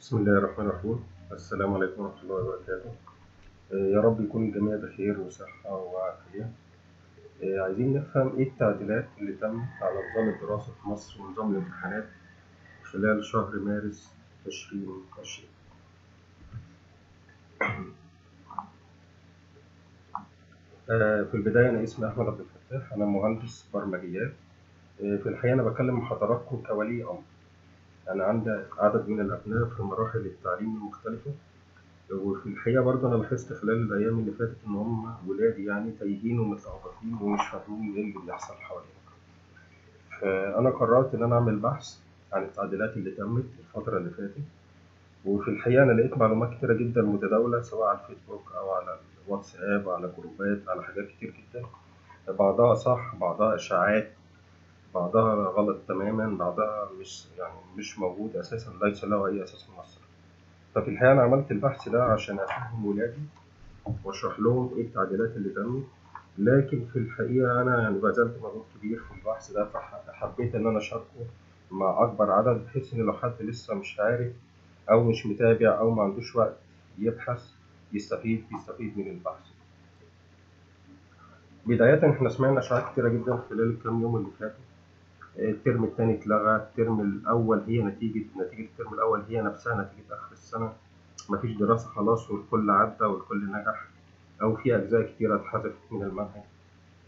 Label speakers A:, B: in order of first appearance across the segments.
A: بسم الله الرحمن الرحيم. السلام عليكم ورحمة الله وبركاته. آه، يا رب يكون الجميع بخير وصحة وعافية. آه، عايزين نفهم إيه التعديلات اللي تمت على نظام الدراسة في مصر ونظام الامتحانات خلال شهر مارس 2020 آه، في البداية أنا اسمي أحمد عبد الفتاح. أنا مهندس برمجيات. في الحقيقة أنا بكلم حضراتكم كولي أمر. أنا عندي عدد من الأبناء في مراحل التعليم المختلفة وفي الحقيقة برضه أنا لاحظت خلال الأيام اللي فاتت إن هم ولادي يعني تايهين ومتلخبطين ومش فاهمين إيه اللي بيحصل حواليهم. فأنا قررت إن أنا أعمل بحث عن التعديلات اللي تمت الفترة اللي فاتت وفي الحقيقة أنا لقيت معلومات كتيرة جدا متداولة سواء على الفيسبوك أو على الواتساب على جروبات على حاجات كتير جدا بعضها صح بعضها إشاعات بعضها غلط تماما بعضها مش يعني مش موجود أساسا ليس له أي أساس في مصر. ففي الحقيقة أنا عملت البحث ده عشان أفهم ولادي وأشرح لهم إيه التعديلات اللي تمت لكن في الحقيقة أنا يعني بذلت مجهود كبير في البحث ده فحبيت إن أنا أشاركه مع أكبر عدد بحيث إن لو حد لسه مش عارف أو مش متابع أو ما عندوش وقت يبحث يستفيد يستفيد من البحث. بداية إحنا سمعنا إشاعات كتيرة جدا خلال الكام يوم اللي فاتوا الترم الثاني اتلغى الترم الأول هي نتيجة نتيجة الترم الأول هي نفسها نتيجة آخر السنة. مفيش دراسة خلاص والكل عدى والكل نجح أو في أجزاء كتيرة اتحذفت من المنهج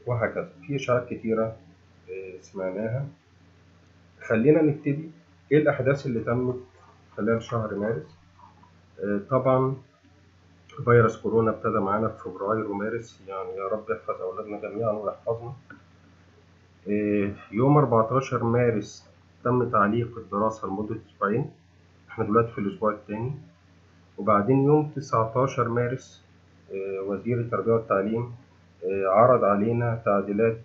A: وهكذا. في إشاعات كتيرة سمعناها. خلينا نبتدي. إيه الأحداث اللي تمت خلال شهر مارس؟ طبعا فيروس كورونا ابتدى معانا في فبراير ومارس. يعني يا رب يحفظ أولادنا جميعا ويحفظنا يوم 14 مارس تم تعليق الدراسة لمدة أسبوعين. إحنا دلوقتي في الأسبوع الثاني وبعدين يوم 19 مارس وزير التربية والتعليم عرض علينا تعديلات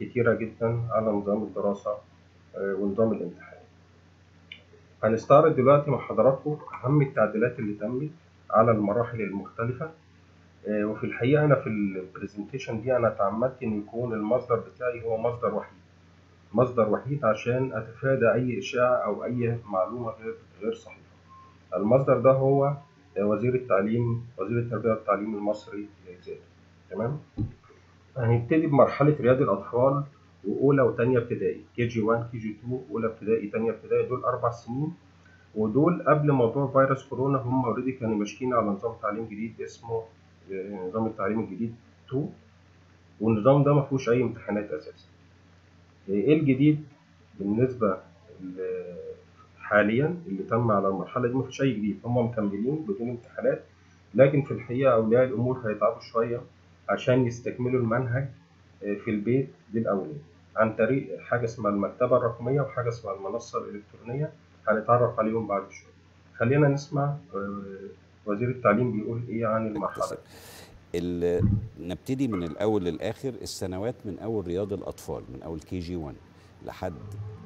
A: كتيرة جدا على نظام الدراسة ونظام الامتحان. هنستعرض دلوقتي مع حضراتكم أهم التعديلات اللي تمت على المراحل المختلفة. وفي الحقيقة أنا في البرزنتيشن دي أنا تعمدت إن يكون المصدر بتاعي هو مصدر وحيد. مصدر وحيد عشان أتفادى أي إشاعة أو أي معلومة غير صحيحة. المصدر ده هو وزير التعليم وزير التربية والتعليم المصري زاد. تمام؟ هنبتدي بمرحلة رياض الأطفال وأولى وتانية ابتدائي. كي جي 1 كي جي 2 أولى ابتدائي تانية ابتدائي دول أربع سنين. ودول قبل موضوع فيروس كورونا هم already كانوا ماشيين على نظام تعليم جديد اسمه نظام التعليم الجديد 2 والنظام ده ما فيهوش أي امتحانات أساسا. إيه الجديد بالنسبة حاليا اللي تم على المرحلة دي؟ ما فيش أي جديد. هم مكملين بدون امتحانات لكن في الحقيقة أولياء الأمور هيتعبوا شوية عشان يستكملوا المنهج في البيت للاولاد عن طريق حاجة اسمها المكتبة الرقمية وحاجة اسمها المنصة الإلكترونية هنتعرف عليهم بعد شوية. خلينا نسمع وزير التعليم بيقول إيه عن المرحله
B: نبتدي من الأول للآخر. السنوات من أول رياض الأطفال من أول كي جي 1 لحد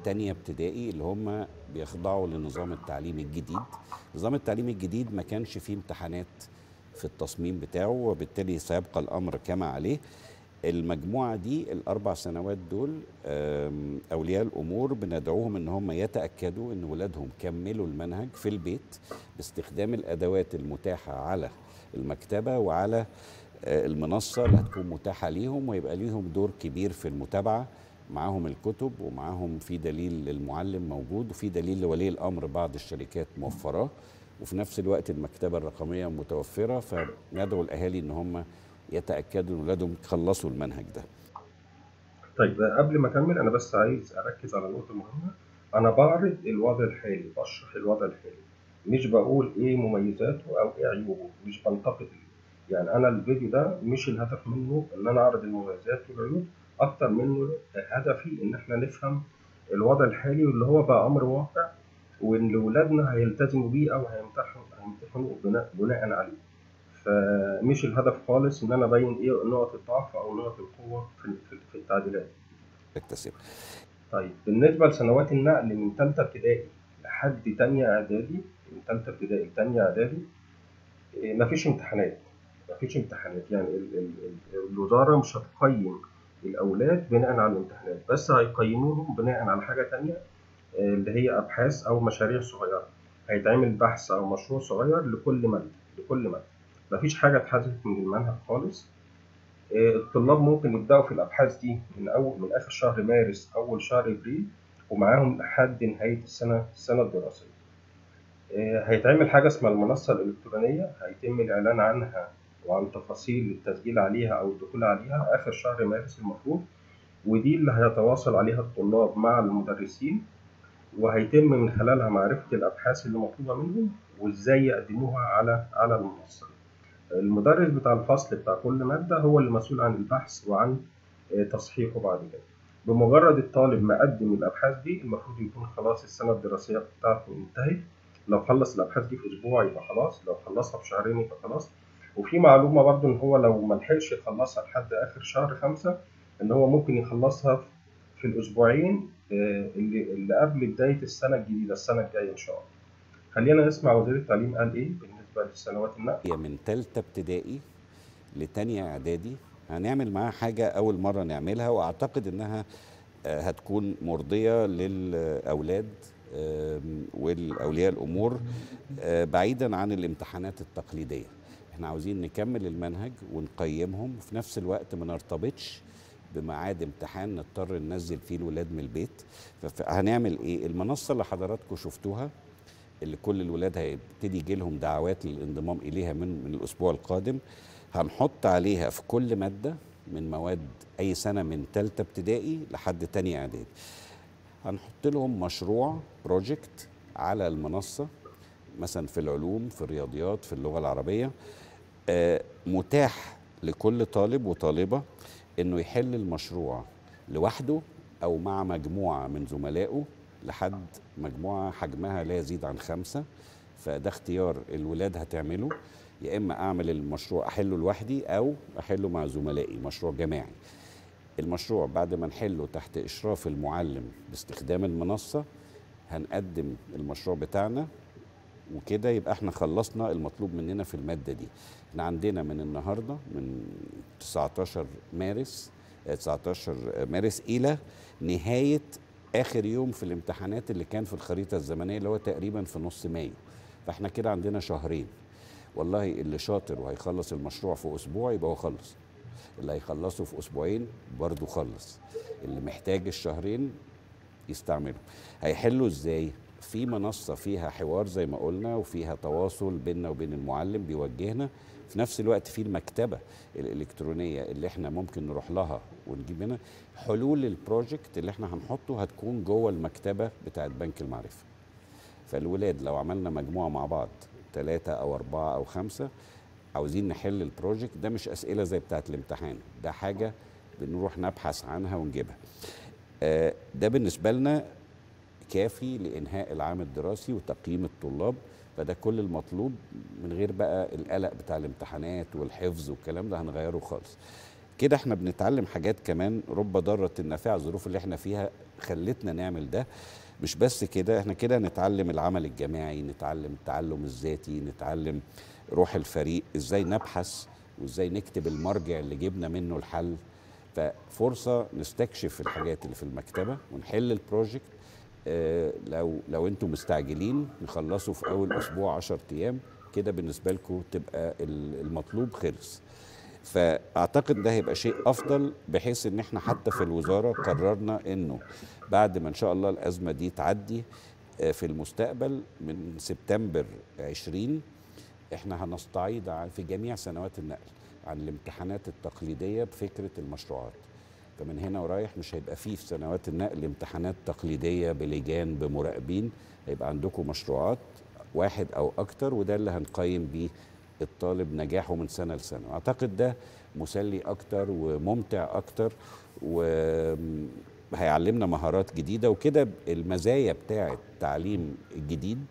B: تانية ابتدائي اللي هم بيخضعوا لنظام التعليم الجديد. نظام التعليم الجديد ما كانش فيه امتحانات في التصميم بتاعه وبالتالي سيبقى الأمر كما عليه. المجموعة دي الأربع سنوات دول أولياء الأمور بندعوهم إن هم يتأكدوا إن ولادهم كملوا المنهج في البيت باستخدام الأدوات المتاحة على المكتبة وعلى المنصة اللي هتكون متاحة ليهم ويبقى ليهم دور كبير في المتابعة معاهم الكتب ومعاهم في دليل للمعلم موجود وفي دليل لولي الأمر بعض الشركات موفراه. وفي نفس الوقت المكتبة الرقمية متوفرة فندعو الأهالي إن هم يتأكدوا إن اولادهم خلصوا المنهج ده.
A: طيب قبل ما أكمل أنا بس عايز أركز على نقطة مهمة. أنا بعرض الوضع الحالي بشرح الوضع الحالي. مش بقول إيه مميزاته أو إيه عيوبه مش بنتقد يعني أنا الفيديو ده مش الهدف منه إن أنا أعرض المميزات والعيوب أكتر منه هدفي إن إحنا نفهم الوضع الحالي واللي هو بقى أمر واقع وإن اولادنا هيلتزموا بيه أو هيمتحنوا بناء عليه. فمش الهدف خالص إن أنا أبين إيه نقط الضعف أو نقط القوة في في التعديلات.
B: اكتسب.
A: طيب بالنسبة لسنوات النقل من ثالثه ابتدائي لحد ثانية إعدادي من ثالثه ابتدائي لثانيه إعدادي مفيش امتحانات مفيش امتحانات يعني ال ال ال الوزارة مش هتقيم الأولاد بناء على الامتحانات بس هيقيموهم بناء على حاجة ثانية اللي هي أبحاث أو مشاريع صغيرة هيتعمل بحث أو مشروع صغير لكل مادة لكل مادة مفيش حاجة اتحذفت من المنهج خالص آه، الطلاب ممكن يبدأوا في الأبحاث دي من أول من آخر شهر مارس أول شهر إبريل ومعاهم لحد نهاية السنة السنة الدراسية. آه، هيتعمل حاجة اسمها المنصة الإلكترونية هيتم الإعلان عنها وعن تفاصيل التسجيل عليها أو الدخول عليها آخر شهر مارس المفروض ودي اللي هيتواصل عليها الطلاب مع المدرسين وهيتم من خلالها معرفة الأبحاث اللي مطلوبة منهم وإزاي يقدموها على على المنصة. المدرس بتاع الفصل بتاع كل مادة هو اللي مسؤول عن البحث وعن آه، تصحيحه بعد كده. بمجرد الطالب ما قدم الأبحاث دي المفروض يكون خلاص السنة الدراسية بتاعته انتهت. لو خلص الأبحاث دي في أسبوع يبقى خلاص، لو خلصها في شهرين يبقى خلاص. وفي معلومة برضو إن هو لو ملحقش يخلصها لحد آخر شهر خمسة إن هو ممكن يخلصها في الأسبوعين آه، اللي اللي قبل بداية السنة الجديدة السنة الجاية إن شاء الله. خلينا نسمع وزير التعليم قال إيه بالنسبة للسنوات النقل.
B: هي من تالتة ابتدائي لتانية إعدادي. هنعمل معاها حاجة أول مرة نعملها وأعتقد إنها آه، هتكون مرضية للأولاد آم، والأولياء الأمور آه، بعيدا عن الامتحانات التقليدية. إحنا عاوزين نكمل المنهج ونقيمهم وفي نفس الوقت ما نرتبطش بميعاد امتحان نضطر ننزل فيه الولاد من البيت. فهنعمل إيه؟ المنصة اللي حضراتكم شفتوها اللي كل الولاد هيبتدي يجي لهم دعوات للانضمام إليها من من الأسبوع القادم. هنحط عليها في كل مادة من مواد أي سنة من ثالثه ابتدائي لحد تانية إعدادي. هنحط لهم مشروع بروجكت على المنصة مثلا في العلوم في الرياضيات في اللغة العربية. آه، متاح لكل طالب وطالبة إنه يحل المشروع لوحده أو مع مجموعة من زملائه لحد مجموعة حجمها لا يزيد عن خمسة فده اختيار الولاد هتعمله. يا إما أعمل المشروع أحله لوحدي أو أحله مع زملائي مشروع جماعي. المشروع بعد ما نحله تحت إشراف المعلم باستخدام المنصة هنقدم المشروع بتاعنا وكده يبقى إحنا خلصنا المطلوب مننا في المادة دي. إحنا عندنا من النهارده من 19 مارس آه، 19 مارس إلى نهاية آخر يوم في الامتحانات اللي كان في الخريطة الزمنية اللي هو تقريبا في نص مايو. فإحنا كده عندنا شهرين. والله اللي شاطر وهيخلص المشروع في أسبوع يبقى هو خلص. اللي هيخلصه في أسبوعين برضه خلص. اللي محتاج الشهرين يستعمله هيحلوا إزاي؟ في منصة فيها حوار زي ما قلنا وفيها تواصل بيننا وبين المعلم بيوجهنا. في نفس الوقت في المكتبة الإلكترونية اللي إحنا ممكن نروح لها ونجيب منها حلول البروجكت اللي إحنا هنحطه هتكون جوه المكتبة بتاعت بنك المعرفة. فالولاد لو عملنا مجموعة مع بعض ثلاثة أو أربعة أو خمسة عاوزين نحل ال project ده مش أسئلة زي بتاعت الامتحان ده حاجة بنروح نبحث عنها ونجيبها. آه، ده بالنسبة لنا كافي لإنهاء العام الدراسي وتقييم الطلاب. فده كل المطلوب من غير بقى القلق بتاع الامتحانات والحفظ والكلام ده هنغيره خالص. كده إحنا بنتعلم حاجات كمان رب ضارة نافعة الظروف اللي إحنا فيها خلتنا نعمل ده. مش بس كده إحنا كده نتعلم العمل الجماعي نتعلم التعلم الذاتي نتعلم روح الفريق إزاي نبحث وازاي نكتب المرجع اللي جبنا منه الحل. ففرصة نستكشف الحاجات اللي في المكتبة ونحل البروجكت لو لو أنتم مستعجلين نخلصه في أول أسبوع 10 أيام كده بالنسبة لكم تبقى ال- المطلوب خلص. فأعتقد ده هيبقى شيء أفضل بحيث إن إحنا حتى في الوزارة قررنا إنه بعد ما إن شاء الله الأزمة دي تعدي آه، في المستقبل من سبتمبر 20 إحنا هنستعيد في جميع سنوات النقل عن الامتحانات التقليدية بفكرة المشروعات. فمن هنا ورايح مش هيبقى فيه في سنوات النقل امتحانات تقليدية بلجان بمراقبين هيبقى عندكم مشروعات واحد أو أكتر وده اللي هنقيم بيه الطالب نجاحه من سنة لسنة. اعتقد ده مسلي أكتر وممتع أكتر وهيعلمنا مهارات جديدة. وكده المزايا بتاعة التعليم الجديد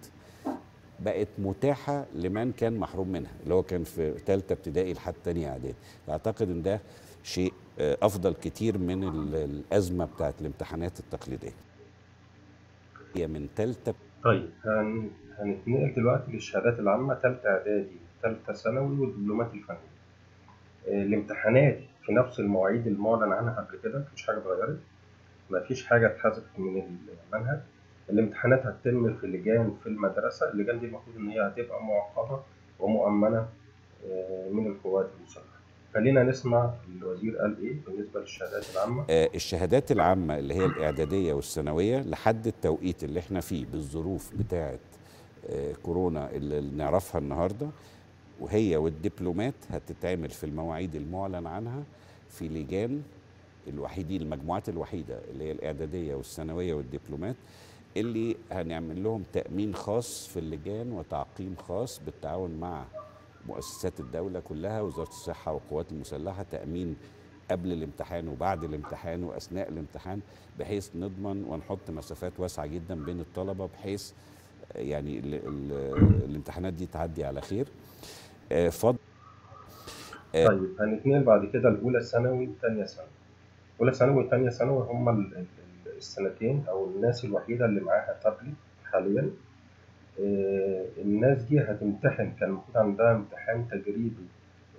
B: بقت متاحة لمن كان محروم منها اللي هو كان في ثالثه ابتدائي لحد تانية إعدادي. أعتقد إن ده شيء أفضل كتير من ال- الأزمة بتاعت الامتحانات التقليدية. هي من ثالثه
A: طيب هن... هنتنقل دلوقتي للشهادات العامة تالتة إعدادي تالتة ثانوي والدبلومات الفنية. آه، الامتحانات في نفس المواعيد المعلن عنها قبل كده مفيش حاجة اتغيرت؟ مفيش حاجة اتحذفت من المنهج؟ الامتحانات هتتم في لجان في المدرسة؟ اللجان دي المفروض إن هي هتبقى معقمة ومؤمنة آه، من القوات المسلحة. خلينا نسمع الوزير قال إيه بالنسبة للشهادات العامة.
B: آه، الشهادات العامة اللي هي الإعدادية والثانوية لحد التوقيت اللي إحنا فيه بالظروف بتاعة آه، كورونا اللي نعرفها النهاردة وهي والدبلومات هتتعمل في المواعيد المعلن عنها في لجان الوحيدين المجموعات الوحيدة اللي هي الإعدادية والثانوية والدبلومات اللي هنعمل لهم تأمين خاص في اللجان وتعقيم خاص بالتعاون مع مؤسسات الدولة كلها وزارة الصحة والقوات المسلحة تأمين قبل الامتحان وبعد الامتحان وأثناء الامتحان بحيث نضمن ونحط مسافات واسعة جدا بين الطلبة بحيث يعني ال ال الامتحانات دي تعدي على خير. آه، فضل
A: طيب هنتنقل بعد كده لأولى ثانوي وتانية ثانوي. أولى ثانوي وتانية ثانوي هما ال- ال- السنتين أو الناس الوحيدة اللي معاها تابلت حاليا. آه، الناس دي هتمتحن كان المفروض عندها امتحان تجريبي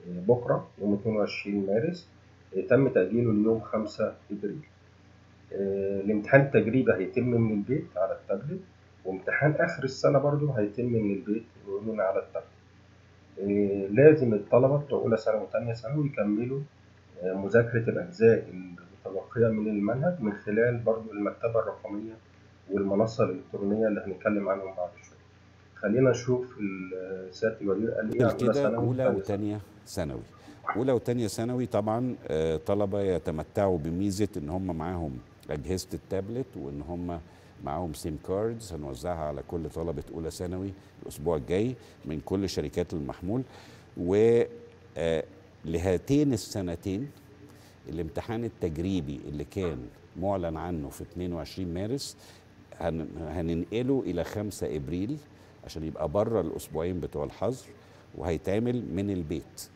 A: آه، بكرة يوم 22 مارس آه، تم تأجيله ليوم 5 إبريل آه، الامتحان التجريبي هيتم من البيت على التابلت وامتحان آخر السنة برضو هيتم من البيت ومن على التابلت آه، لازم الطلبة بتوع أولى ثانوي وتانية ثانوي يكملوا آه، مذاكرة الأجزاء المتبقية من المنهج من خلال برضو المكتبة الرقمية والمنصة الإلكترونية اللي هنتكلم عنهم بعد شوية. خلينا نشوف سيادة الوزير قال أولى
B: كده أولى.
A: وثانية ثانوي
B: أولى وثانية ثانوي طبعا آه، طلبة يتمتعوا بميزة إن هم معاهم أجهزة التابلت وإن هم معاهم SIM cards هنوزعها على كل طلبة أولى ثانوي الأسبوع الجاي من كل شركات المحمول و آه، لهاتين السنتين الامتحان التجريبي اللي كان معلن عنه في 22 مارس هن- هننقله إلى 5 إبريل عشان يبقى بره الأسبوعين بتوع الحظر وهيتعمل من البيت.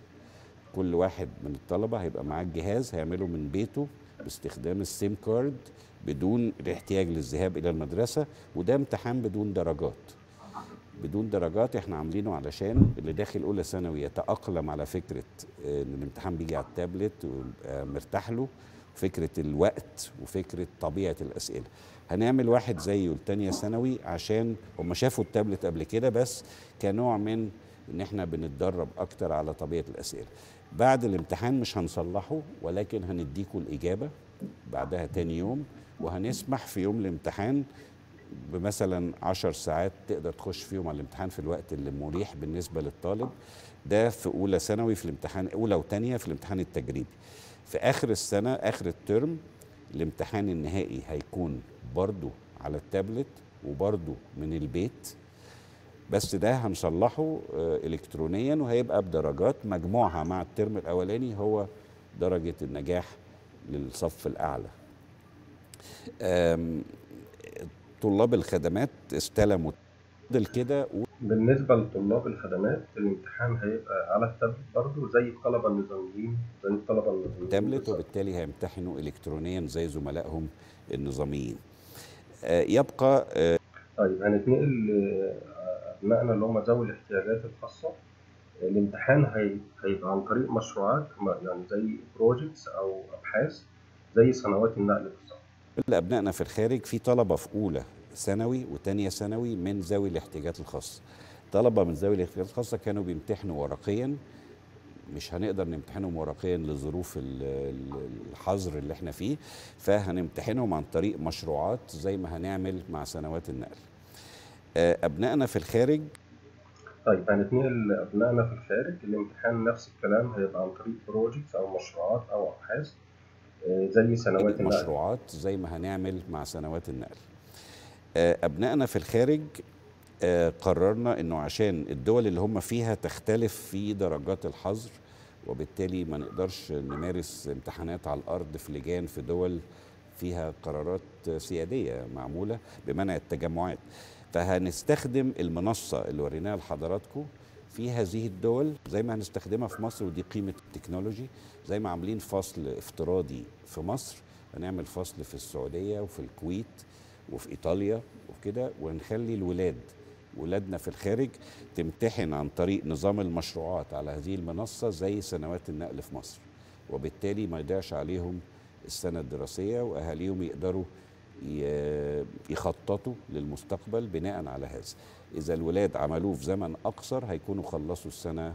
B: كل واحد من الطلبة هيبقى معاه الجهاز هيعمله من بيته باستخدام السيم كارد بدون الاحتياج للذهاب إلى المدرسة وده امتحان بدون درجات. بدون درجات إحنا عاملينه علشان اللي داخل أولى ثانوي يتأقلم على فكرة آه، إن الامتحان بيجي على التابلت ويبقى مرتاح له. فكرة الوقت وفكرة طبيعة الأسئلة. هنعمل واحد زيه لتانية ثانوي عشان هم شافوا التابلت قبل كده بس كنوع من إن إحنا بنتدرب أكتر على طبيعة الأسئلة. بعد الامتحان مش هنصلحه ولكن هنديكوا الإجابة بعدها تاني يوم وهنسمح في يوم الامتحان بمثلا عشر ساعات تقدر تخش فيهم على الامتحان في الوقت اللي مريح بالنسبة للطالب. ده في أولى ثانوي في الامتحان أولى وتانية في الامتحان التجريبي. في آخر السنة آخر الترم الامتحان النهائي هيكون برضو على التابلت وبرضو من البيت. بس ده هنصلحه آه، إلكترونيا وهيبقى بدرجات مجموعها مع الترم الأولاني هو درجة النجاح للصف الأعلى. آم، طلاب الخدمات استلموا كده
A: بالنسبة لطلاب الخدمات الامتحان هيبقى على التابلت برضه زي الطلبة النظاميين زي الطلبة النظاميين
B: تابلت. وبالتالي هيمتحنوا الكترونيا زي زملائهم النظاميين. آه، يبقى آه،
A: طيب هنتنقل لأبنائنا اللي هم ذوي الاحتياجات الخاصة. الامتحان هي- هيبقى عن طريق مشروعات يعني زي بروجيكتس أو أبحاث زي سنوات النقل بالظبط.
B: كل ابنائنا في الخارج في طلبة في أولى ثانوي وتانية ثانوي من ذوي الاحتياجات الخاصة. طلبة من ذوي الاحتياجات الخاصة كانوا بيمتحنوا ورقيا. مش هنقدر نمتحنهم ورقيا لظروف ال- ال- الحظر اللي إحنا فيه فهنمتحنهم عن طريق مشروعات زي ما هنعمل مع سنوات النقل. آه، أبنائنا في الخارج؟
A: طيب هنتنقل لأبنائنا في الخارج الامتحان نفس الكلام هيبقى عن طريق بروجيكتس أو مشروعات أو أبحاث آه، زي سنوات النقل.
B: مشروعات زي ما هنعمل مع سنوات النقل. أبنائنا في الخارج آه، قررنا أنه عشان الدول اللي هم فيها تختلف في درجات الحظر وبالتالي ما نقدرش نمارس امتحانات على الأرض في لجان في دول فيها قرارات سيادية معمولة بمنع التجمعات. فهنستخدم المنصة اللي وريناها لحضراتكم في هذه الدول زي ما هنستخدمها في مصر ودي قيمة التكنولوجي. زي ما عاملين فصل افتراضي في مصر هنعمل فصل في السعودية وفي الكويت وفي إيطاليا وكده ونخلي الولاد ولادنا في الخارج تمتحن عن طريق نظام المشروعات على هذه المنصة زي سنوات النقل في مصر. وبالتالي ما يضيعش عليهم السنة الدراسية وأهاليهم يقدروا يخططوا للمستقبل بناء على هذا. إذا الولاد عملوه في زمن أقصر هيكونوا خلصوا السنة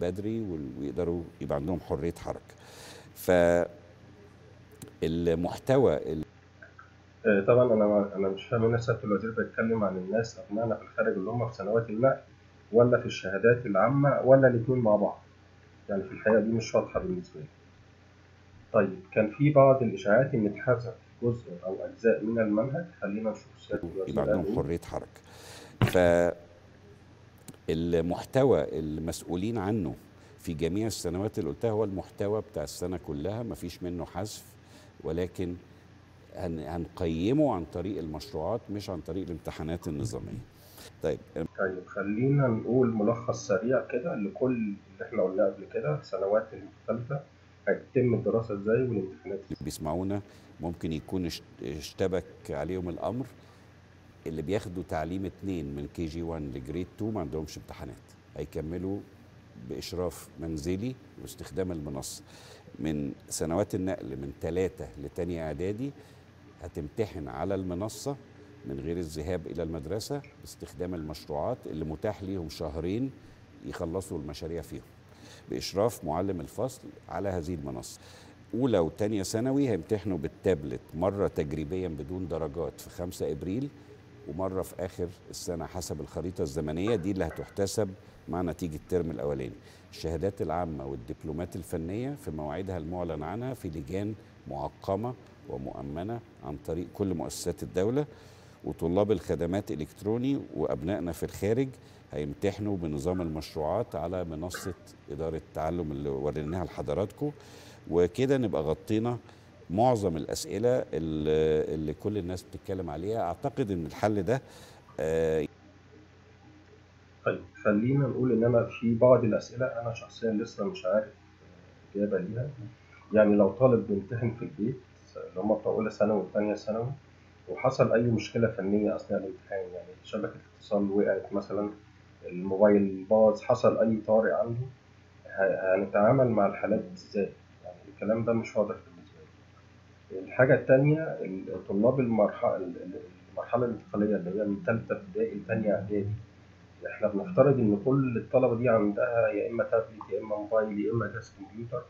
B: بدري ويقدروا يبقى عندهم حرية حركة. فالمحتوى ال-
A: آه، طبعا أنا أنا مش فاهم هنا سياده الوزير بيتكلم عن الناس ابنائنا في الخارج اللي هم في سنوات النقل ولا في الشهادات العامة ولا الاثنين مع بعض. يعني في الحقيقة دي مش واضحة بالنسبة لي. طيب كان في بعض الإشاعات إن اتحذف جزء أو أجزاء من المنهج خلينا نشوف سيادة الوزير
B: عندهم
A: إيه.
B: حرية حركة. فالمحتوى المسؤولين عنه في جميع السنوات اللي قلتها هو المحتوى بتاع السنة كلها مفيش منه حذف ولكن هنقيمه عن طريق المشروعات مش عن طريق الامتحانات النظامية. طيب
A: طيب خلينا نقول ملخص سريع كده لكل اللي إحنا قلناه قبل كده السنوات المختلفة هيتم الدراسة إزاي والامتحانات؟
B: اللي بيسمعونا. ممكن يكون اشت- اشتبك عليهم الأمر اللي بياخدوا تعليم اتنين من KG 1 ل grade 2 ما عندهمش امتحانات. هيكملوا بإشراف منزلي واستخدام المنصه من سنوات النقل من ثلاثة لتانية إعدادي هتمتحن على المنصة من غير الذهاب إلى المدرسة باستخدام المشروعات اللي متاح ليهم شهرين يخلصوا المشاريع فيهم. بإشراف معلم الفصل على هذه المنصة. أولى وتانية ثانوي هيمتحنوا بالتابلت مرة تجريبيا بدون درجات في 5 إبريل ومرة في آخر السنة حسب الخريطة الزمنية. دي اللي هتحتسب مع نتيجة الترم الأولاني. الشهادات العامة والدبلومات الفنية في مواعيدها المعلن عنها في لجان معقمة ومؤمنة عن طريق كل مؤسسات الدولة وطلاب الخدمات إلكتروني وأبنائنا في الخارج هيمتحنوا بنظام المشروعات على منصة إدارة التعلم اللي وريناها لحضراتكم. وكده نبقى غطينا معظم الأسئلة اللي كل الناس بتتكلم عليها. أعتقد إن الحل ده آه،
A: طيب خلينا نقول إن أنا في بعض الأسئلة أنا شخصيا لسه مش عارف إجابة ليها. يعني لو طالب بيمتحن في البيت اللي هم بتوع أولى ثانوي وثانيه ثانوي وحصل أي مشكلة فنية أثناء الامتحان. يعني شبكة الاتصال وقعت مثلا الموبايل باظ حصل أي طارئ عنده هنتعامل مع الحالات دي إزاي؟ يعني الكلام ده مش واضح بالنسبة لي. الحاجة الثانية طلاب المرحله المرحلة الانتقالية اللي هي من ثالثه ابتدائي لثانيه اعدادي إحنا بنفترض إن كل الطلبة دي عندها يا إما تابلت يا إما موبايل يا إما جهاز كمبيوتر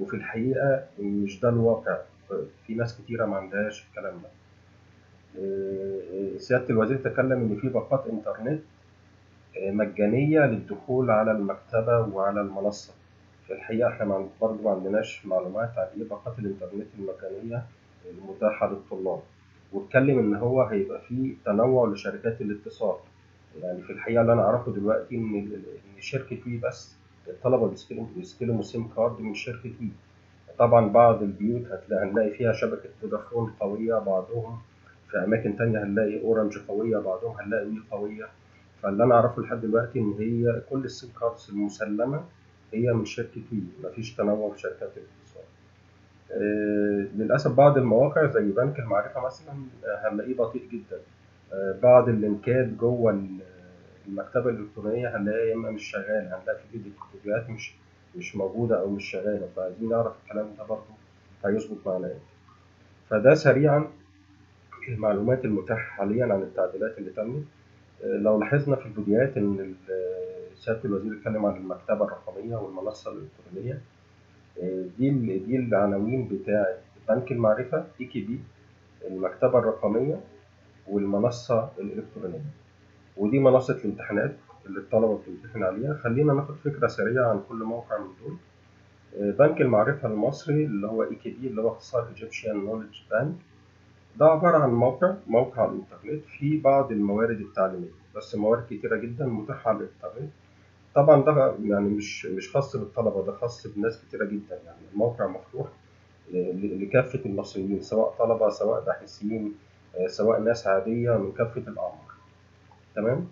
A: وفي الحقيقة مش ده الواقع. في ناس كتيرة ما عندهاش الكلام ده. إيه، سيادة الوزير تكلم إن في باقات إنترنت إيه، مجانية للدخول على المكتبة وعلى المنصة. في الحقيقة إحنا برضه ما عندناش معلومات عن إيه باقات الإنترنت المجانية المتاحة للطلاب. واتكلم إن هو هيبقى فيه تنوع لشركات الاتصال. يعني في الحقيقة اللي أنا أعرفه دلوقتي إن شركه وي بس الطلبة بيستلموا بيستلموا SIM card من شركة وي. طبعا بعض البيوت هنلاقي فيها شبكة فودافون قوية بعضهم. في أماكن تانية هنلاقي أورنج قوية بعضهم هنلاقي وي قوية. فاللي أنا أعرفه لحد دلوقتي إن هي كل ال SIM cards المسلمة هي من شركة وي مفيش تنوع في شركات الاتصال. آه، للأسف بعض المواقع زي بنك المعرفة مثلا آه، هنلاقيه بطيء جدا. آه، بعض اللينكات جوه ال- المكتبة الإلكترونية هنلاقيها يا إما مش شغالة هنلاقي في فيديو- فيديوهات مش مش موجودة أو مش شغالة. فعايزين نعرف الكلام ده برضه هيظبط معانا. إيه فده سريعا المعلومات المتاحة حاليا عن التعديلات اللي تمت. آه، لو لاحظنا في الفيديوهات إن ال- سيادة الوزير اتكلم عن المكتبة الرقمية والمنصة الإلكترونية. آه، دي دي العناوين بتاعه بنك المعرفة EKB المكتبة الرقمية والمنصة الإلكترونية. ودي منصة الامتحانات. اللي الطلبة بتمتحن عليها. خلينا ناخد فكرة سريعة عن كل موقع من دول. آه، بنك المعرفة المصري اللي هو EKB اللي هو اختصار Egyptian Knowledge Bank ده عبارة عن موقع موقع على الإنترنت. فيه بعض الموارد التعليمية بس موارد كتيرة جدا متاحة على الإنترنت. طبعا ده يعني مش مش خاص بالطلبة ده خاص بناس كتيرة جدا. يعني الموقع مفتوح لكافة المصريين سواء طلبة سواء باحثين آه، سواء ناس عادية من كافة الأعمار. تمام؟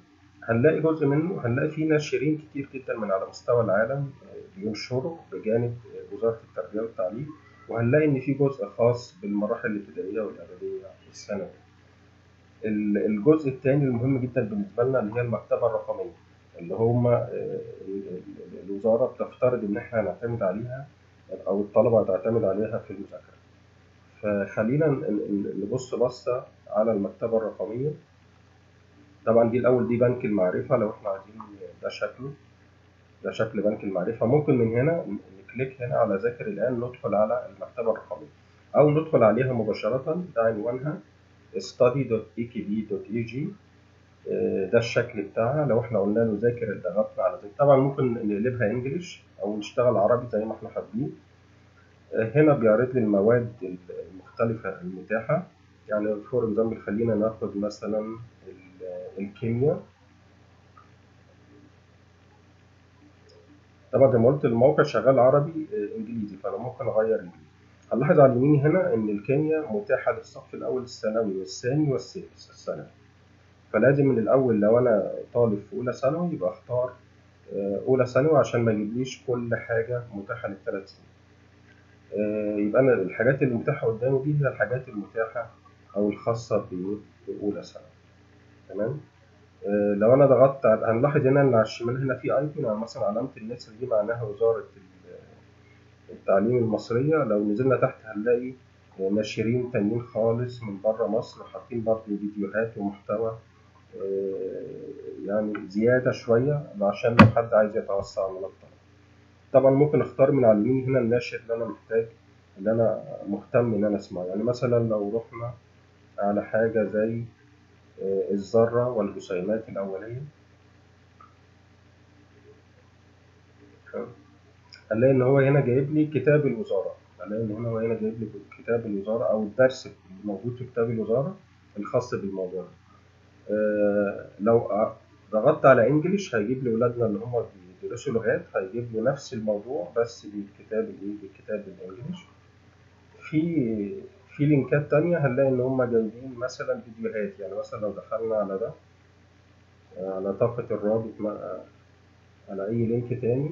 A: هنلاقي جزء منه هنلاقي فيه ناشرين كتير جدا من على مستوى العالم بينشروا بجانب وزارة التربية والتعليم وهنلاقي إن في جزء خاص بالمراحل الابتدائية والإعدادية والثانوي. ال- الجزء الثاني المهم جدا بالنسبة لنا اللي هي المكتبة الرقمية اللي هم ال- ال- الوزارة بتفترض إن إحنا هنعتمد عليها أو الطلبة هتعتمد عليها في المذاكرة. فخلينا نبص بصة على المكتبة الرقمية طبعا دي الأول دي بنك المعرفة لو إحنا عايزين ده شكله ده شكل بنك المعرفة. ممكن من هنا نكليك هنا على ذاكر الآن ندخل على المكتبة الرقمية. أو ندخل عليها مباشرة ده عنوانها study.ekb.eg آه، ده الشكل بتاعها. لو إحنا قلنا له ذاكر ضغطنا على ذاكر. طبعا ممكن نقلبها انجلش أو نشتغل عربي زي ما إحنا حابين. آه، هنا بيعرض لي المواد المختلفة المتاحة. يعني for example خلينا ناخد مثلا الكيمياء. طبعا زي ما قلت الموقع شغال عربي آه، إنجليزي فأنا ممكن أغير إنجليزي. هنلاحظ على اليمين هنا إن الكيمياء متاحة للصف الأول الثانوي والثاني والسادس الثانوي. فلازم من الأول لو أنا طالب في أولى ثانوي يبقى أختار آه، أولى ثانوي عشان ما يجيبليش كل حاجة متاحة للثلاث سنين. آه، يبقى أنا الحاجات اللي متاحة قدامي دي هي الحاجات المتاحة أو الخاصة بأولى ثانوي. تمام؟ آه، لو أنا ضغطت هنلاحظ هنا إن على الشمال هنا في ايكون يعني مثلا علامة النسر دي معناها وزارة ال- التعليم المصرية. لو نزلنا تحت هنلاقي ناشرين تانيين خالص من بره مصر حاطين برضه فيديوهات ومحتوى آه، يعني زيادة شوية عشان لو حد عايز يتوسع من الطلب. طبعا ممكن أختار من على اليمين هنا الناشر اللي أنا محتاج اللي أنا مهتم إن أنا أسمعه. يعني مثلا لو رحنا على حاجة زي الذرة والجسيمات الأولية. هنلاقي إن هو هنا جايب لي كتاب الوزارة. هنلاقي هنا هو هنا جايب لي كتاب الوزارة أو الدرس اللي موجود في كتاب الوزارة الخاص بالموضوع ده. آه، لو ضغطت على إنجليش هيجيب لي ولادنا اللي هم بيدرسوا لغات هيجيب لي نفس الموضوع بس بالكتاب الايه بالكتاب في في لينكات تانية هنلاقي إن هم جايبين مثلا فيديوهات يعني مثلا لو دخلنا على ده آه، على طاقة الرابط مع- على أي لينك تاني.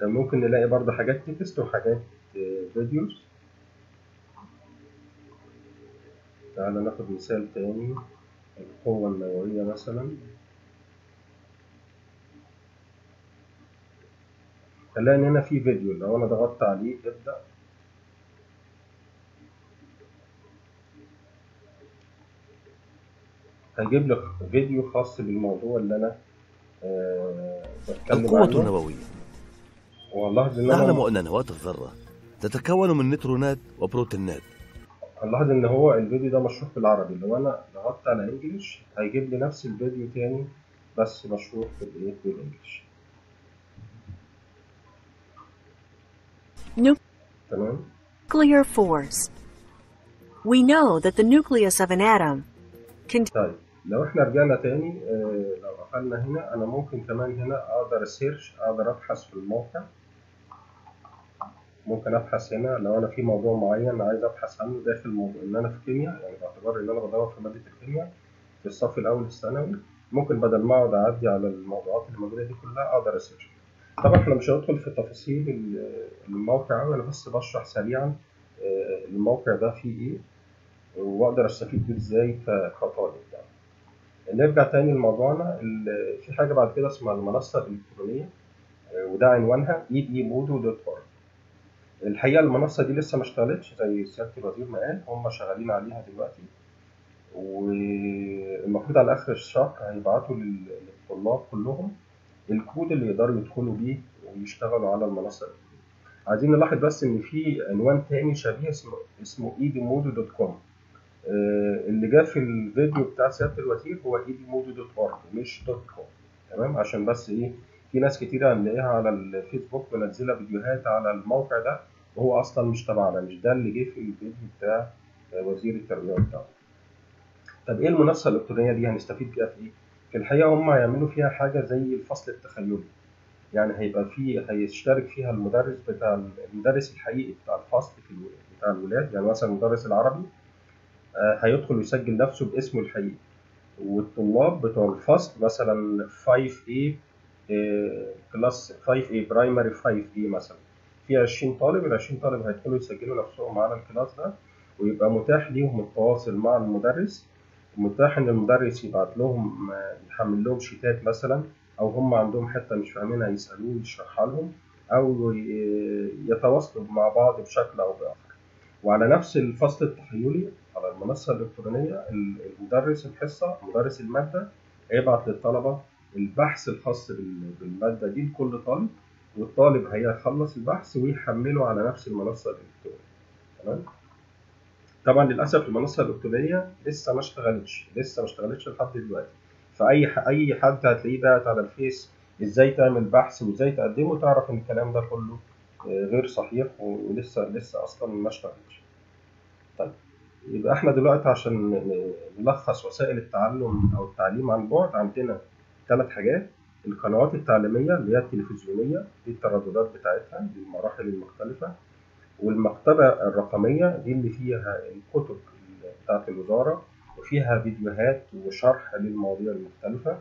A: ده ممكن نلاقي برضه حاجات text وحاجات آه، videos تعالى ناخد مثال تاني القوة النووية مثلا. هنلاقي إن هنا في فيديو لو أنا ضغطت عليه ابدأ. هيجيب لك فيديو خاص بالموضوع اللي أنا آه بتكلم
C: القوة
A: عنه.
C: النووية.
A: إن
C: نعلم أن نواة الذرة تتكون من نيوترونات وبروتونات.
A: هنلاحظ إن هو الفيديو ده مشروح بالعربي لو أنا ضغطت على إنجليش هيجيب لي نفس الفيديو تاني بس مشروح بالايه بالانجليش تمام؟
D: Nuclear force. We know that the nucleus of an atom contains
A: طيب. لو إحنا رجعنا تاني آه لو قفلنا هنا أنا ممكن كمان هنا أقدر ا search أقدر أبحث في الموقع. ممكن أبحث هنا لو أنا في موضوع معين عايز أبحث عنه داخل موضوع إن أنا في كيمياء يعني باعتبار إن أنا بدور في مادة الكيمياء في الصف الأول الثانوي. ممكن بدل ما أقعد أعدي على الموضوعات اللي موجودة دي كلها أقدر ا search طبعا إحنا مش هندخل في تفاصيل ال- الموقع أنا بس بشرح سريعا آه، الموقع ده فيه إيه وأقدر أستفيد بيه إزاي كطالب. نرجع تاني لموضوعنا. في حاجة بعد كده اسمها المنصة الإلكترونية آه، وده عنوانها edmodo.org الحقيقة المنصة دي لسه ما اشتغلتش زي سيادة الوزير ما قال هم شغالين عليها دلوقتي. والمفروض على آخر الشهر هيبعتوا لل- للطلاب كلهم الكود اللي يقدروا يدخلوا بيه ويشتغلوا على المنصة دي. عايزين نلاحظ بس إن في عنوان تاني شبيه اسمه اسمه edmodo.com آه، اللي جه في الفيديو بتاع سيادة الوزير هو edmodo.org مش .com تمام عشان بس إيه في ناس كتيرة هنلاقيها على الفيسبوك منزلة فيديوهات على الموقع ده وهو أصلا مش تبعنا مش ده اللي جه في الفيديو بتاع وزير التربية بتاعه. طب إيه المنصة الإلكترونية دي هنستفيد بيها في إيه؟ في الحقيقة هم هيعملوا فيها حاجة زي الفصل التخيلي. يعني هيبقى فيه هيشترك فيها المدرس بتاع المدرس الحقيقي بتاع الفصل في بتاع الولاد يعني مثلا المدرس العربي آه، هيدخل ويسجل نفسه باسمه الحقيقي. والطلاب بتوع الفصل مثلا 5A class 5A primary 5A مثلا. في 20 طالب ال 20 طالب هيدخلوا يسجلوا نفسهم على ال class ده ويبقى متاح ليهم التواصل مع المدرس متاح إن المدرس يبعت لهم آه، يحمل لهم شيتات مثلا أو هم عندهم حتة مش فاهمينها يسالوه يشرحها لهم ي- يتواصلوا مع بعض بشكل أو بآخر. وعلى نفس الفصل التخيلي على المنصة الإلكترونية ال- المدرس الحصة مدرس المادة هيبعت للطلبة البحث الخاص بال- بالمادة دي لكل طالب والطالب هيخلص البحث ويحمله على نفس المنصة الإلكترونية. تمام؟ طبعا للأسف المنصة الإلكترونية لسه ما اشتغلتش لسه ما اشتغلتش لحد دلوقتي. فأي ح- أي حد هتلاقيه باعت على الفيس إزاي تعمل بحث وإزاي تقدمه تعرف إن الكلام ده كله آه، غير صحيح ولسه لسه أصلا ما اشتغلتش طيب يبقى إحنا دلوقتي عشان نلخص وسائل التعلم أو التعليم عن بعد عندنا ثلاث حاجات. القنوات التعليمية اللي هي التلفزيونية دي الترددات بتاعتها للمراحل المختلفة. والمكتبة الرقمية دي اللي فيها الكتب بتاعت الوزارة وفيها فيديوهات وشرح للمواضيع المختلفة.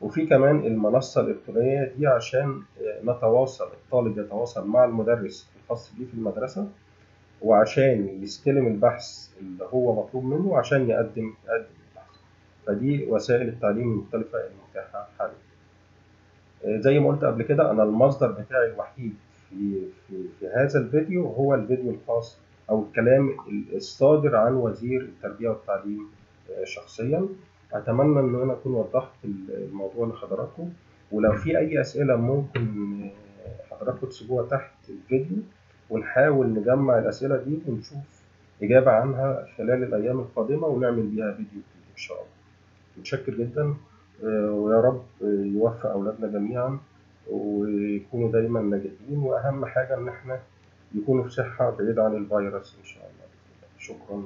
A: وفي كمان المنصة الإلكترونية دي عشان نتواصل الطالب يتواصل مع المدرس الخاص بيه في المدرسة. وعشان يستلم البحث اللي هو مطلوب منه وعشان يقدم يقدم البحث. فدي وسائل التعليم المختلفة المتاحة حاليا. زي ما قلت قبل كده أنا المصدر بتاعي الوحيد في في, في هذا الفيديو هو الفيديو الخاص أو الكلام الصادر عن وزير التربية والتعليم آه، شخصيا. أتمنى إن أنا أكون وضحت الموضوع لحضراتكم. ولو في أي أسئلة ممكن آه، حضراتكم تسيبوها تحت الفيديو. ونحاول نجمع الأسئلة دي ونشوف إجابة عنها خلال الأيام القادمة ونعمل بيها فيديو جديد إن شاء الله. متشكر جدا آه، ويا رب آه، يوفق أولادنا جميعا ويكونوا دايما ناجحين وأهم حاجة إن إحنا يكونوا في صحة بعيد عن الفيروس إن شاء الله. شكرا.